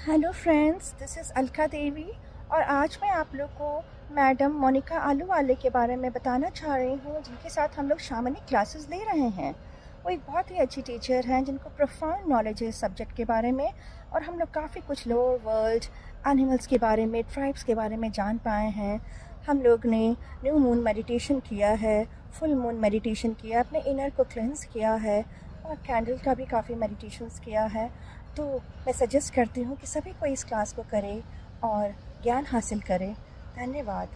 Hello friends this is Alka Devi और आज मैं आप लोग को मैडम मोनिका आलू वाले के बारे में बताना चाह रही हूँ, जिनके साथ हम लोग शामनी क्लासेस ले रहे हैं। वो एक बहुत ही अच्छी टीचर हैं, जिनको प्रोफाउंड नॉलेज है सब्जेक्ट के बारे में। और हम लोग काफ़ी कुछ लोअर वर्ल्ड एनिमल्स के बारे में ट्राइब्स के बारे में जान पाए हैं। हम लोग ने न्यू मून मेडिटेशन किया है फुल मून मेडिटेशन किया अपने इनर को क्लेंस किया है। और कैंडल का भी काफ़ी मेडिटेशंस किया है। तो मैं सजेस्ट करती हूँ कि सभी को इस क्लास को करें और ज्ञान हासिल करें। धन्यवाद।